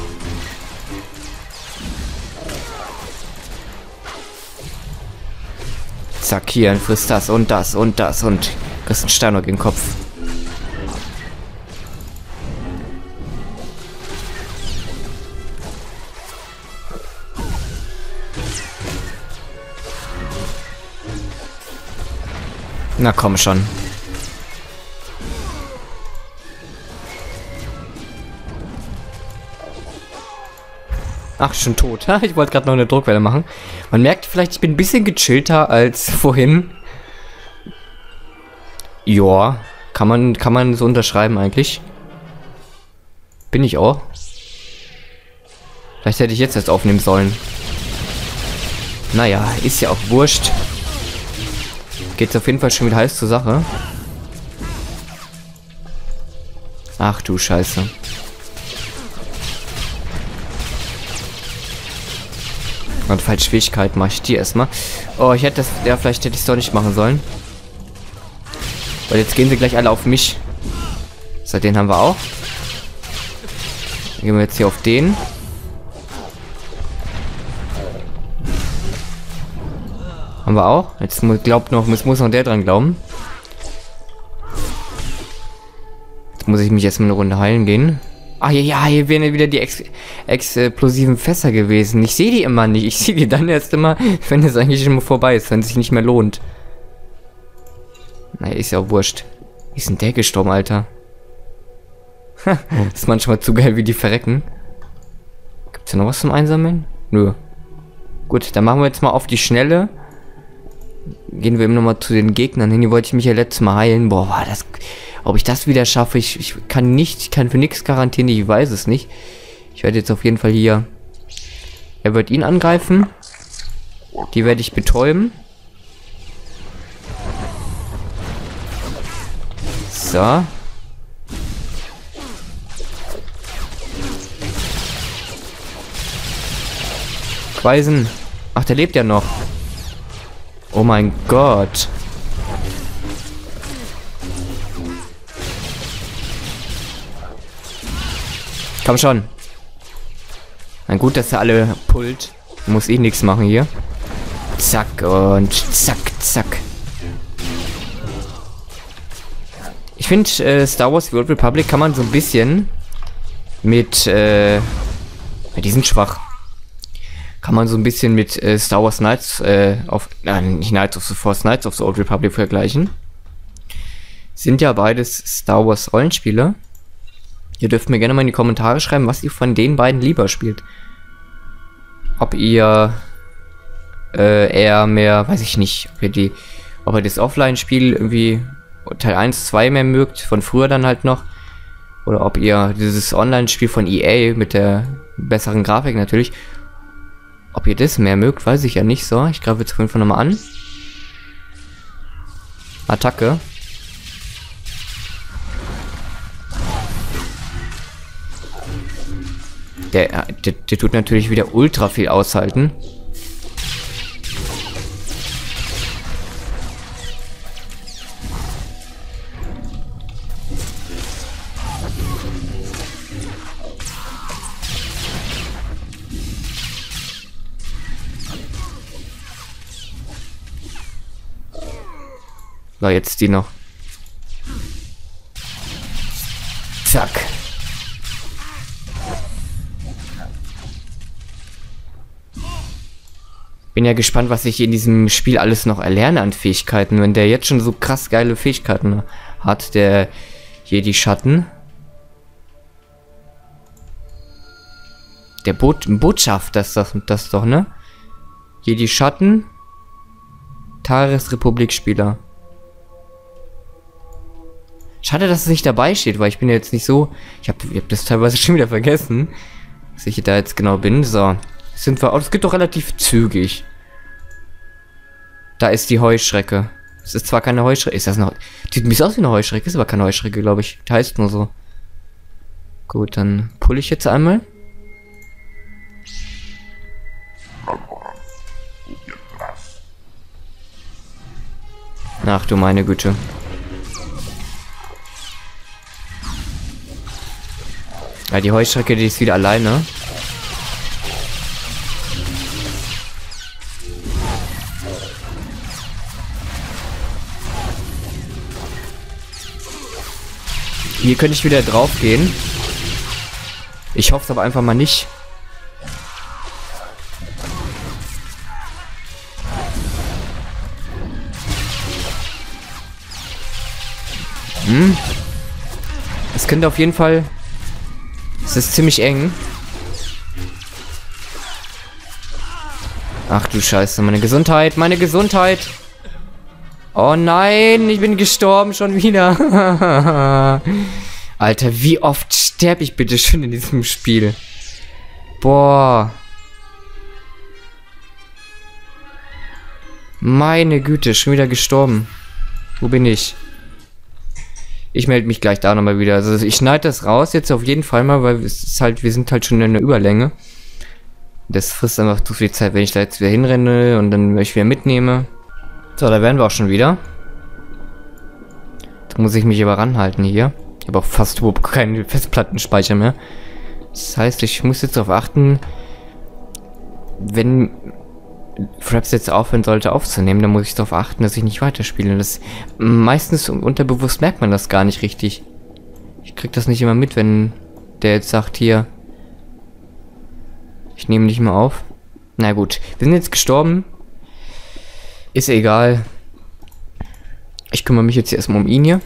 Zack, hier, frisst das und das und das und kriegst einen Stein gegen den Kopf. Na komm schon. Ach, schon tot. *laughs* ich wollte gerade noch eine Druckwelle machen. Man merkt vielleicht, ich bin ein bisschen gechillter als *laughs* vorhin. Ja, kann man, kann man so unterschreiben eigentlich. Bin ich auch. Vielleicht hätte ich jetzt erst aufnehmen sollen. Naja, ist ja auch wurscht. Geht's auf jeden Fall schon wieder heiß zur Sache. Ach du Scheiße. Und falls Fähigkeit mache ich die erstmal. Oh, ich hätte das. Ja, vielleicht hätte ich es doch nicht machen sollen. Weil jetzt gehen sie gleich alle auf mich. So, den haben wir auch. Dann gehen wir jetzt hier auf den. Haben wir auch. Jetzt glaubt noch, jetzt muss noch der dran glauben. Jetzt muss ich mich erstmal eine Runde heilen gehen. Ah ja, ja, hier wären ja wieder die ex explosiven Fässer gewesen. Ich sehe die immer nicht. Ich sehe die dann erst immer, *laughs* wenn es eigentlich schon mal vorbei ist, wenn es sich nicht mehr lohnt. Naja, ist ja auch wurscht. Wie ist denn der gestorben, Alter? das *laughs* ist manchmal zu geil, wie die verrecken. Gibt's da noch was zum Einsammeln? Nö. Gut, dann machen wir jetzt mal auf die Schnelle. Gehen wir eben nochmal zu den Gegnern hin. Hier wollte ich mich ja letztes Mal heilen. Boah, war das... Ob ich das wieder schaffe, ich, ich kann nicht, ich kann für nichts garantieren, ich weiß es nicht. Ich werde jetzt auf jeden Fall hier... Er wird ihn angreifen. Die werde ich betäuben. So. Quaisen. Ach, der lebt ja noch. Oh mein Gott. Komm schon. Na gut, dass er alle pullt. Muss eh nichts machen hier. Zack und zack, zack. Ich finde, äh, Star Wars Old Republic kann man so ein bisschen mit, äh, die sind schwach. Kann man so ein bisschen mit äh, Star Wars Knights, äh, auf, nein, nicht Knights of the Force, Knights of the Old Republic vergleichen. Sind ja beides Star Wars Rollenspiele. Ihr dürft mir gerne mal in die Kommentare schreiben, was ihr von den beiden lieber spielt. Ob ihr äh, eher mehr, weiß ich nicht, ob ihr die, ob ihr das Offline-Spiel irgendwie Teil 1, 2 mehr mögt, von früher dann halt noch. Oder ob ihr dieses Online-Spiel von EA mit der besseren Grafik natürlich, ob ihr das mehr mögt, weiß ich ja nicht so. Ich greife jetzt auf jeden Fall nochmal an. Attacke. Der, der, der tut natürlich wieder ultra viel aushalten. So, jetzt die noch. Zack. Bin ja gespannt, was ich in diesem Spiel alles noch erlerne an Fähigkeiten. Wenn der jetzt schon so krass geile Fähigkeiten hat, der Jedi Schatten. Der Bot Botschafter ist das, das doch, ne? Jedi Schatten. Taris Republik Spieler. Schade, dass es nicht dabei steht, weil ich bin jetzt nicht so... Ich habe hab das teilweise *laughs* schon wieder vergessen, dass ich da jetzt genau bin. So, sind wir... Oh, das geht doch relativ zügig. Da ist die Heuschrecke. Es ist zwar keine Heuschrecke... Ist das noch... Sieht ein bisschen aus wie eine Heuschrecke, ist aber keine Heuschrecke, glaube ich. Die heißt nur so. Gut, dann pulle ich jetzt einmal. Ach du meine Güte. Ja, die Heuschrecke, die ist wieder alleine. Hier könnte ich wieder drauf gehen. Ich hoffe es aber einfach mal nicht. Hm. Es könnte auf jeden Fall es ist ziemlich eng. Ach du Scheiße, meine Gesundheit, meine Gesundheit. Oh nein, ich bin gestorben schon wieder. *laughs* Alter, wie oft sterbe ich bitte schon in diesem Spiel? Boah. Meine Güte, schon wieder gestorben. Wo bin ich? Ich melde mich gleich da nochmal wieder. Also ich schneide das raus jetzt auf jeden Fall mal, weil es ist halt, wir sind halt schon in der Überlänge. Das frisst einfach zu viel Zeit, wenn ich da jetzt wieder hinrenne und dann ich wieder mitnehme. So, da wären wir auch schon wieder. Da muss ich mich aber ranhalten hier. Ich habe auch fast überhaupt keinen Festplattenspeicher mehr. Das heißt, ich muss jetzt darauf achten, wenn Fraps jetzt aufhören sollte aufzunehmen, dann muss ich darauf achten, dass ich nicht weiterspiele. Das meistens unterbewusst merkt man das gar nicht richtig. Ich krieg das nicht immer mit, wenn der jetzt sagt, hier, ich nehme nicht mehr auf. Na gut, wir sind jetzt gestorben. Ist egal. Ich kümmere mich jetzt erstmal um ihn hier.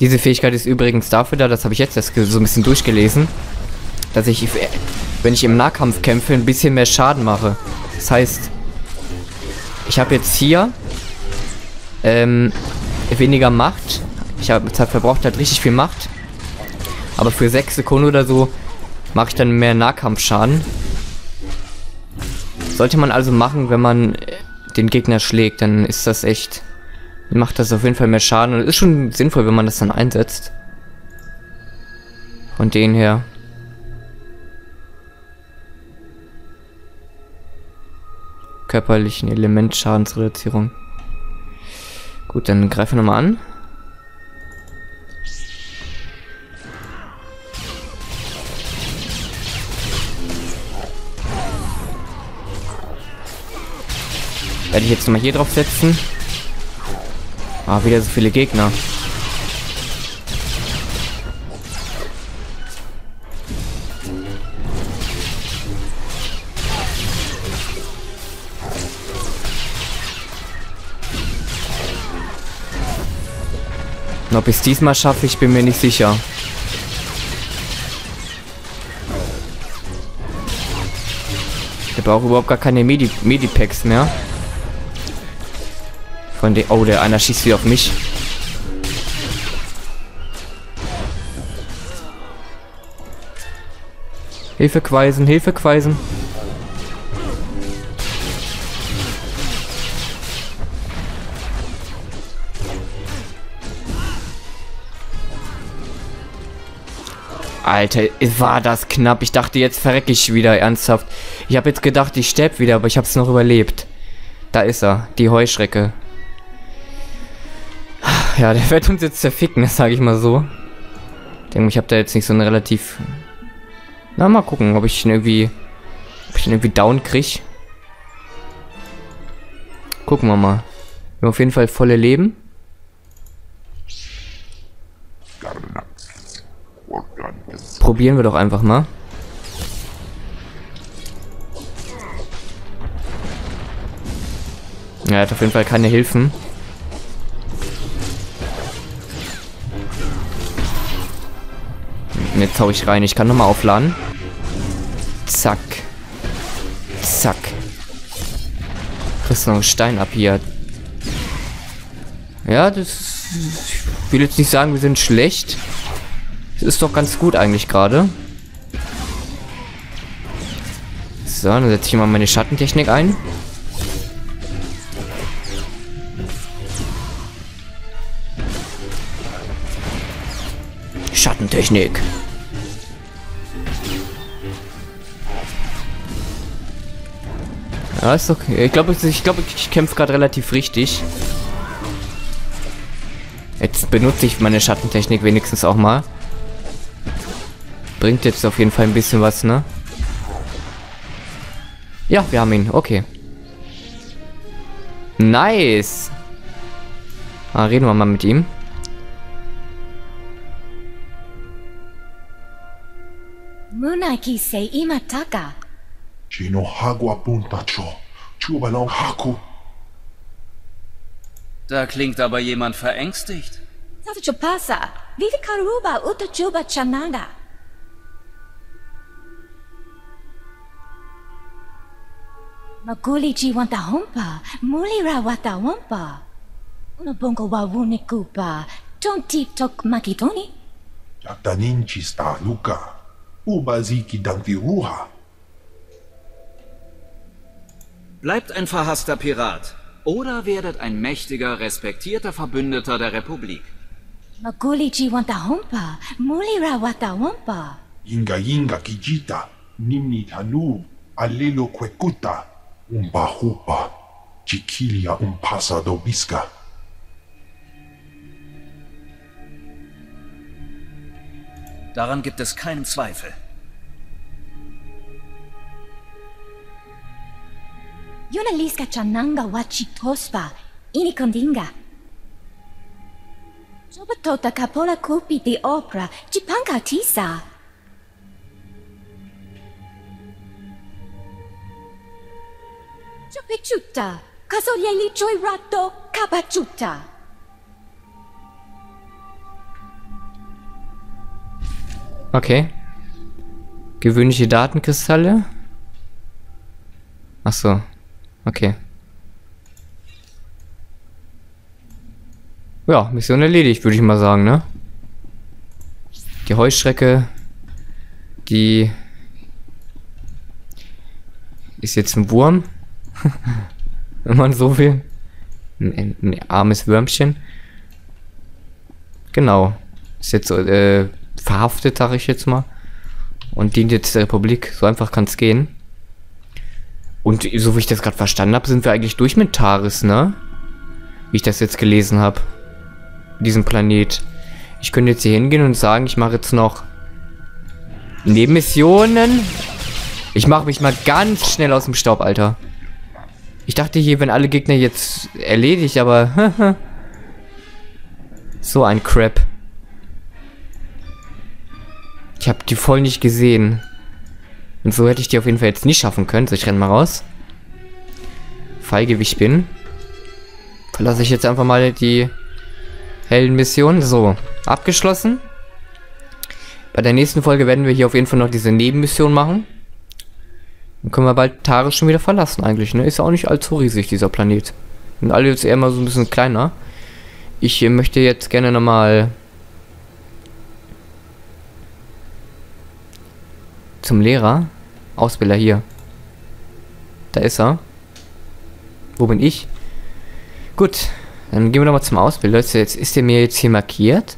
Diese Fähigkeit ist übrigens dafür da, das habe ich jetzt erst so ein bisschen durchgelesen dass ich, wenn ich im Nahkampf kämpfe, ein bisschen mehr Schaden mache. Das heißt, ich habe jetzt hier ähm, weniger Macht. Ich habe verbraucht halt richtig viel Macht. Aber für 6 Sekunden oder so mache ich dann mehr Nahkampfschaden. Sollte man also machen, wenn man äh, den Gegner schlägt, dann ist das echt... Macht das auf jeden Fall mehr Schaden und ist schon sinnvoll, wenn man das dann einsetzt. Von denen her. körperlichen Element Schadensreduzierung. Gut, dann greifen wir nochmal an. Werde ich jetzt nochmal hier drauf setzen. Ah, wieder so viele Gegner. Und ob ich es diesmal schaffe, ich bin mir nicht sicher. Ich habe auch überhaupt gar keine Medi Medipacks mehr. Von der. Oh, der einer schießt wieder auf mich. Hilfe Quaisen, Hilfe Quaisen. Alter, war das knapp. Ich dachte, jetzt verrecke ich wieder ernsthaft. Ich habe jetzt gedacht, ich sterbe wieder, aber ich habe es noch überlebt. Da ist er, die Heuschrecke. Ja, der wird uns jetzt zerficken, das sage ich mal so. Ich denke, ich habe da jetzt nicht so eine relativ... Na, mal gucken, ob ich ihn irgendwie... Ob ich ihn irgendwie down kriege. Gucken wir mal. Wir haben auf jeden Fall volle Leben. Probieren wir doch einfach mal. Er hat auf jeden Fall keine Hilfen. Jetzt hau ich rein. Ich kann nochmal aufladen. Zack. Zack. Kriegst noch einen Stein ab hier. Ja, das... Ich will jetzt nicht sagen, wir sind schlecht. Das ist doch ganz gut eigentlich gerade. So, dann setze ich mal meine Schattentechnik ein. Schattentechnik. Ja, ist okay. Ich glaube, ich, glaub, ich kämpfe gerade relativ richtig. Jetzt benutze ich meine Schattentechnik wenigstens auch mal. Bringt jetzt auf jeden Fall ein bisschen was, ne? Ja, wir haben ihn. Okay. Nice. Ah, reden wir mal mit ihm. Munaki sei Da klingt aber jemand verängstigt. Sasa chupasa. Vivi karuba uta chuba chananga. Maguli ji wanta hompa. Muli ra wata wampa. Una bongo wa wune kupa. Tonti tok makitoni. Jaktanin chista luka. Ubaziki dangtiruha. Bleibt ein verhasster Pirat. Oder werdet ein mächtiger, respektierter Verbündeter der Republik. Maguli ji wanta hompa. Muli ra wata wampa. Inga inga kijita. Nimni tanu. Alelo kwekuta. Umbahupa. Chiquilia umpasa dobiska. Daran gibt es keinen Zweifel. Yuna liska chananga wachi tospa. Ini kondinga. Jobatota capola cupi di opera. Chipanka tisa. Chopichuta. Kasolieli choi rato. Kapachuta. Okay. Gewöhnliche Datenkristalle. Ach so. Okay. Ja, Mission erledigt, würde ich mal sagen, ne? Die Heuschrecke, die ist jetzt ein Wurm. *laughs* Wenn man so will. Ein, ein, armes Würmchen. Genau. Ist jetzt äh, verhaftet, sag ich jetzt mal. Und dient jetzt der Republik. So einfach kann es gehen. Und so wie ich das gerade verstanden habe, sind wir eigentlich durch mit Taris, ne? Wie ich das jetzt gelesen habe. Diesen Planet. Ich könnte jetzt hier hingehen und sagen, ich mache jetzt noch Nebenmissionen. Ich mache mich mal ganz schnell aus dem Staub, Alter. Ich dachte hier, wenn alle Gegner jetzt erledigt, aber... *laughs* so ein Crap. Ich habe die voll nicht gesehen. Und so hätte ich die auf jeden Fall jetzt nicht schaffen können. So, ich renne mal raus. Feige wie ich bin. Verlasse ich jetzt einfach mal die Heldenmission. So, abgeschlossen. Bei der nächsten Folge werden wir hier auf jeden Fall noch diese Nebenmission machen. Dann können wir bald Taris schon wieder verlassen eigentlich, ne? Ist ja auch nicht allzu riesig, dieser Planet. Sind alle jetzt eher mal so ein bisschen kleiner. Ich äh, möchte jetzt gerne nochmal zum Lehrer. Ausbilder hier. Da ist er. Wo bin ich? Gut, dann gehen wir nochmal zum Ausbilder. Jetzt ist der mir jetzt hier markiert.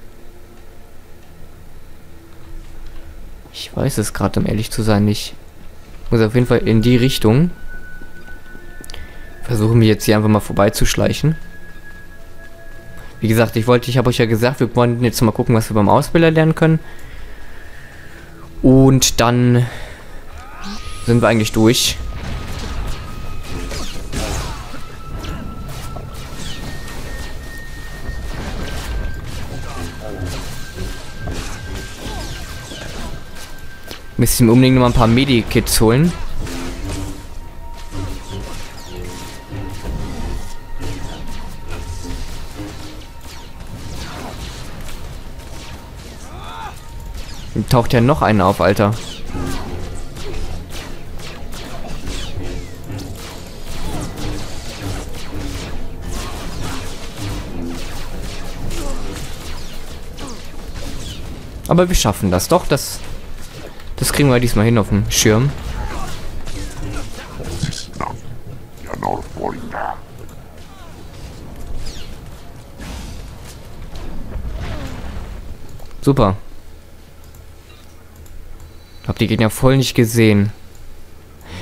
Ich weiß es gerade, um ehrlich zu sein, nicht. Muss auf jeden Fall in die Richtung. Versuche mich jetzt hier einfach mal vorbeizuschleichen. Wie gesagt, ich wollte, ich habe euch ja gesagt, wir wollen jetzt mal gucken, was wir beim Ausbilder lernen können. Und dann sind wir eigentlich durch. Müssen wir unbedingt noch mal ein paar Medikits holen. Taucht ja noch einer auf, Alter. Aber wir schaffen das. Doch, das das kriegen wir diesmal hin auf dem Schirm. Super. Hab die Gegner voll nicht gesehen.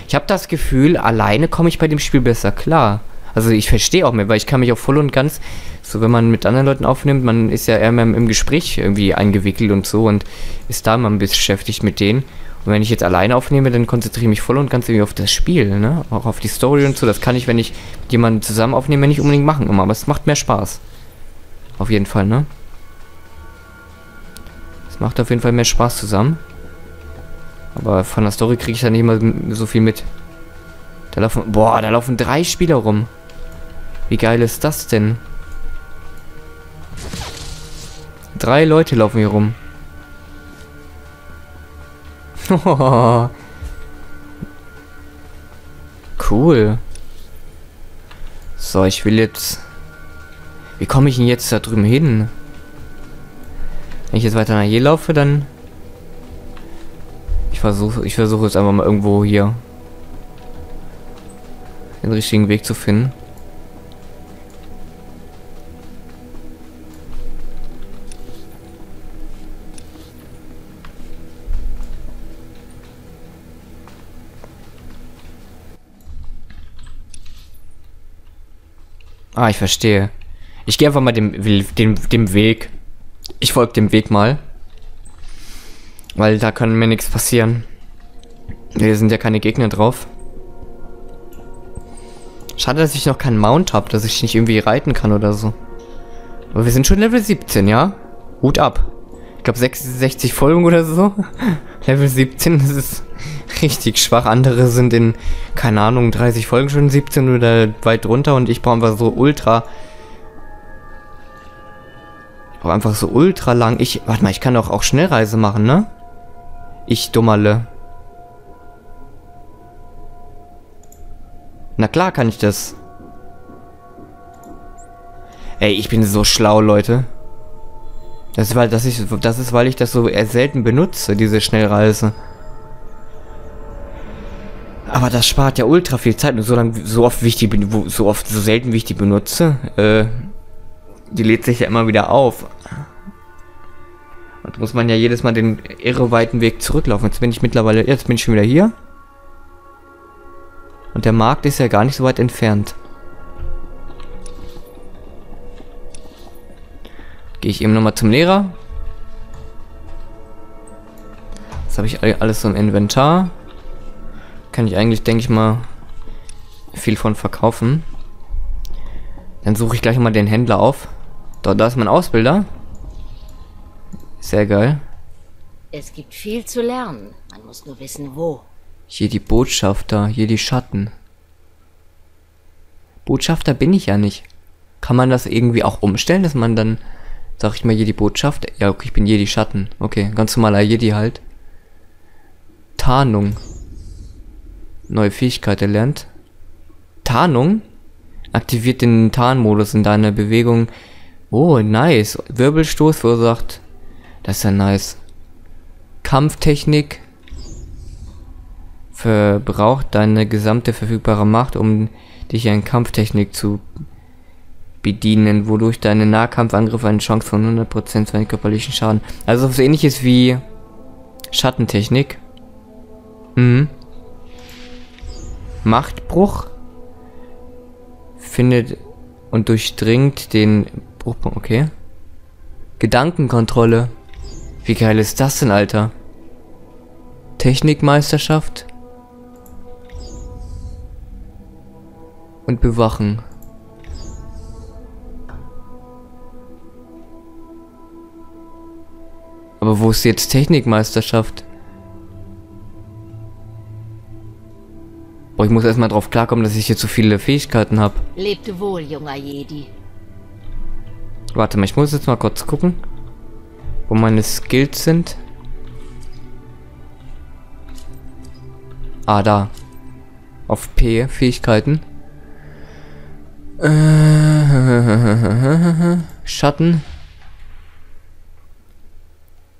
Ich habe das Gefühl, alleine komme ich bei dem Spiel besser klar. Also ich verstehe auch mehr, weil ich kann mich auch voll und ganz, so wenn man mit anderen Leuten aufnimmt, man ist ja eher mehr im Gespräch irgendwie eingewickelt und so und ist da mal ein bisschen beschäftigt mit denen. Und wenn ich jetzt alleine aufnehme, dann konzentriere ich mich voll und ganz irgendwie auf das Spiel, ne? Auch auf die Story und so. Das kann ich, wenn ich mit jemandem zusammen aufnehme, nicht unbedingt machen immer. Aber es macht mehr Spaß. Auf jeden Fall, ne? Es macht auf jeden Fall mehr Spaß zusammen. Aber von der Story kriege ich da nicht immer so viel mit. Da laufen. Boah, da laufen drei Spieler rum. Wie geil ist das denn? Drei Leute laufen hier rum. *laughs* cool. So, ich will jetzt... Wie komme ich denn jetzt da drüben hin? Wenn ich jetzt weiter nach hier laufe, dann... Ich versuche ich versuche jetzt einfach mal irgendwo hier den richtigen Weg zu finden. Ah, ich verstehe. Ich gehe einfach mal dem, dem, dem Weg. Ich folge dem Weg mal. Weil da kann mir nichts passieren. Hier sind ja keine Gegner drauf. Schade, dass ich noch keinen Mount habe, dass ich nicht irgendwie reiten kann oder so. Aber wir sind schon Level 17, ja? Hut ab. Ich glaube 66 Folgen oder so. *laughs* Level 17, das ist richtig schwach. Andere sind in, keine Ahnung, 30 Folgen schon 17 oder weit drunter und ich brauche einfach so ultra. Ich brauche einfach so ultra lang. Ich, warte mal, ich kann doch auch Schnellreise machen, ne? Ich dummerle. Na klar kann ich das. Ey, ich bin so schlau, Leute. Das ist, weil, das, ist, das ist, weil ich das so selten benutze, diese Schnellreise. Aber das spart ja ultra viel Zeit und so, lang, so oft wichtig, so oft, so selten wie ich die benutze, äh, die lädt sich ja immer wieder auf. Und muss man ja jedes Mal den irreweiten Weg zurücklaufen. Jetzt bin ich mittlerweile, jetzt bin ich schon wieder hier. Und der Markt ist ja gar nicht so weit entfernt. Gehe ich eben nochmal zum Lehrer. Jetzt habe ich alles so im Inventar. Kann ich eigentlich, denke ich mal, viel von verkaufen. Dann suche ich gleich mal den Händler auf. Da, da ist mein Ausbilder. Sehr geil. Es gibt viel zu lernen. Man muss nur wissen, wo. Hier die Botschafter, hier die Schatten. Botschafter bin ich ja nicht. Kann man das irgendwie auch umstellen, dass man dann Sag ich mal Jedi Botschaft? Ja, okay, ich bin Jedi Schatten. Okay, ganz normaler Jedi halt. Tarnung. Neue Fähigkeit erlernt. Tarnung? Aktiviert den Tarnmodus in deiner Bewegung. Oh, nice. Wirbelstoß verursacht. Das ist ja nice. Kampftechnik. Verbraucht deine gesamte verfügbare Macht, um dich in Kampftechnik zu bedienen, wodurch deine Nahkampfangriffe eine Chance von 100% für einen körperlichen Schaden. Also so ähnliches wie Schattentechnik. Mhm. Machtbruch findet und durchdringt den Bruchpunkt. Okay. Gedankenkontrolle. Wie geil ist das denn, Alter? Technikmeisterschaft. Und bewachen. Aber wo ist jetzt Technikmeisterschaft? Boah, ich muss erstmal drauf klarkommen, dass ich hier zu viele Fähigkeiten habe. Lebte wohl, junger Jedi. Warte mal, ich muss jetzt mal kurz gucken, wo meine Skills sind. Ah, da. Auf P, Fähigkeiten. Äh, *laughs* Schatten.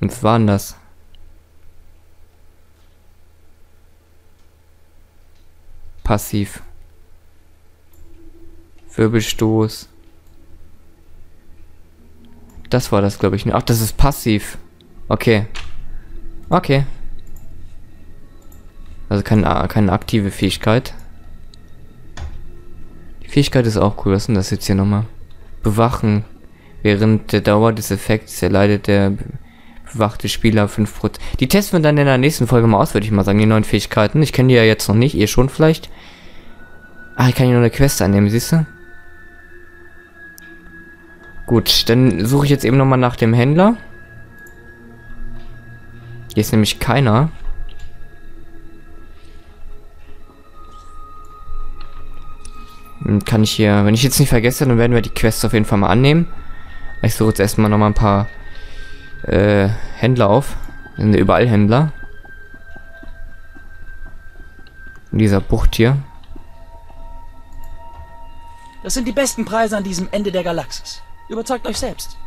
Und was war denn das? Passiv. Wirbelstoß. Das war das, glaube ich. Ach, das ist passiv. Okay. Okay. Also keine, keine aktive Fähigkeit. Die Fähigkeit ist auch cool. Was ist denn das jetzt hier nochmal? Bewachen. Während der Dauer des Effekts erleidet der bewachte Spieler 5%. Die testen wir dann in der nächsten Folge mal aus, würde ich mal sagen, die neuen Fähigkeiten. Ich kenne die ja jetzt noch nicht, ihr schon vielleicht. Ah, ich kann hier noch eine Quest annehmen, siehst du? Gut, dann suche ich jetzt eben nochmal nach dem Händler. Hier ist nämlich keiner. Dann kann ich hier, wenn ich jetzt nicht vergesse, dann werden wir die Quest auf jeden Fall mal annehmen. Ich suche jetzt erstmal nochmal ein paar äh, Händler auf. Das sind überall Händler. In dieser Bucht hier. Das sind die besten Preise an diesem Ende der Galaxis. Überzeugt euch selbst.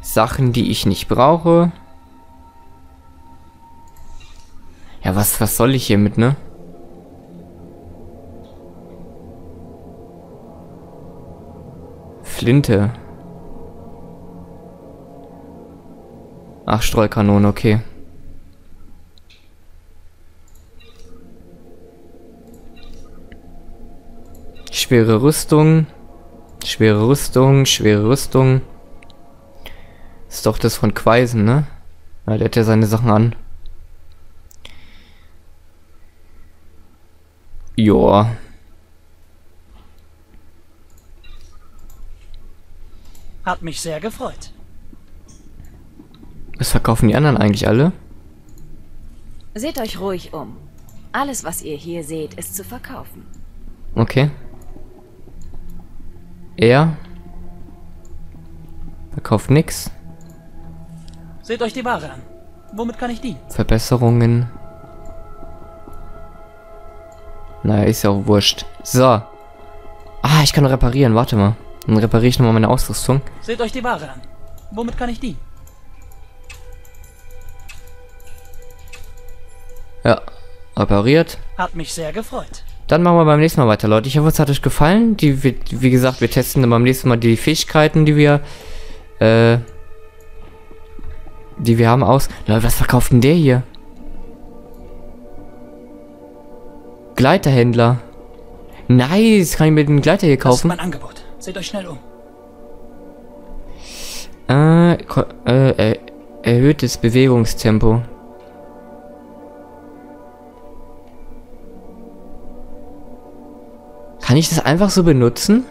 Sachen, die ich nicht brauche. Ja, was, was soll ich hiermit, ne? Flinte. Ach, Streukanone, okay. Schwere Rüstung. Schwere Rüstung, schwere Rüstung. Ist doch das von Quaisen, ne? Ja, der hat ja seine Sachen an. Joa. Hat mich sehr gefreut. Was verkaufen die anderen eigentlich alle? Seht euch ruhig um. Alles, was ihr hier seht, ist zu verkaufen. Okay. Er verkauft nix. Seht euch die Ware an. Womit kann ich dienen? Verbesserungen. Naja, ist ja auch wurscht. So. Ah, ich kann reparieren. Warte mal. Dann repariere ich nochmal meine Ausrüstung. Seht euch die Ware an. Womit kann ich dienen? Repariert. Hat mich sehr gefreut. Dann machen wir beim nächsten Mal weiter, Leute. Ich hoffe, es hat euch gefallen. Die, wie, gesagt, wir testen dann beim nächsten Mal die Fähigkeiten, die wir, äh, die wir haben aus. Leute, was verkauft denn der hier? Gleiterhändler. Nice, kann ich mir den Gleiter hier Das ist kaufen? mein Angebot. Seht euch schnell um. Äh, äh, erhöhtes Bewegungstempo. Kann ich das einfach so benutzen?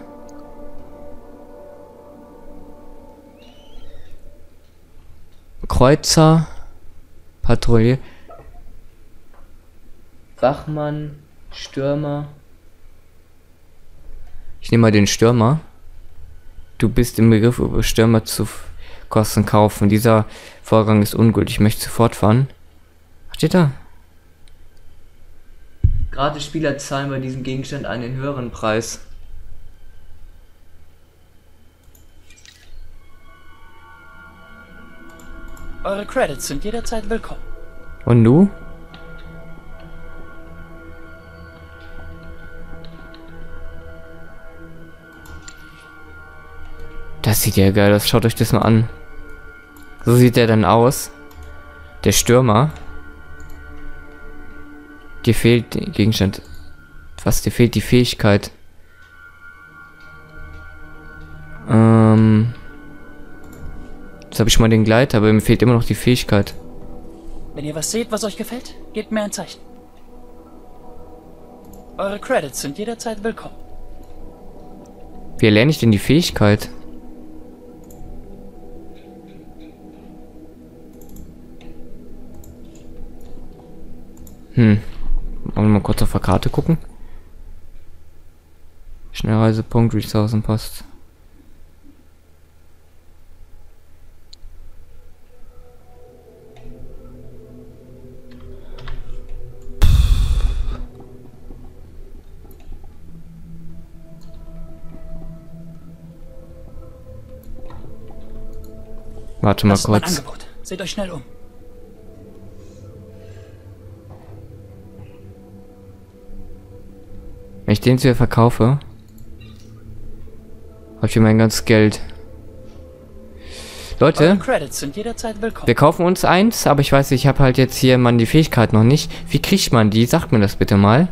Kreuzer, Patrouille, Wachmann, Stürmer. Ich nehme mal den Stürmer. Du bist im Begriff, über Stürmer zu Kosten kaufen. Dieser Vorgang ist ungültig. Ich möchte sofort fahren. Was steht da? Gerade Spieler zahlen bei diesem Gegenstand einen höheren Preis. Eure Credits sind jederzeit willkommen. Und du? Das sieht ja geil aus. Schaut euch das mal an. So sieht der dann aus. Der Stürmer. Dir fehlt Gegenstand. Was? Dir fehlt die Fähigkeit. Ähm. Jetzt habe ich schon mal den Gleiter, aber mir fehlt immer noch die Fähigkeit. Wenn ihr was seht, was euch gefällt, gebt mir ein Zeichen. Eure Credits sind jederzeit willkommen. Wie erlerne ich denn die Fähigkeit? Hm. Wollen wir mal kurz auf der Karte gucken? Schnellreisepunkt, Ressourcenpost. Warte mal kurz. Seht euch schnell um. Wenn ich den zu ihr verkaufe, habe ich hier mein ganzes Geld. Leute, wir kaufen uns eins, aber ich weiß, ich habe halt jetzt hier man die Fähigkeit noch nicht. Wie kriegt man die? Sagt mir das bitte mal.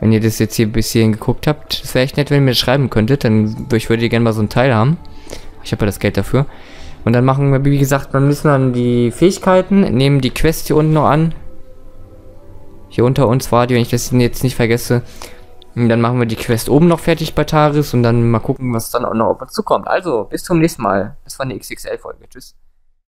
Wenn ihr das jetzt hier bis hierhin geguckt habt, das wäre echt nett, wenn ihr mir das schreiben könntet. Dann ich würde gerne mal so ein Teil haben. Ich habe ja das Geld dafür. Und dann machen wir, wie gesagt, dann müssen dann die Fähigkeiten, nehmen die Quest hier unten noch an. Hier unter uns war die, wenn ich das jetzt nicht vergesse. Dann machen wir die Quest oben noch fertig bei Taris und dann mal gucken, was dann auch noch auf uns zukommt. Also, bis zum nächsten Mal. Das war eine XXL-Folge. Tschüss.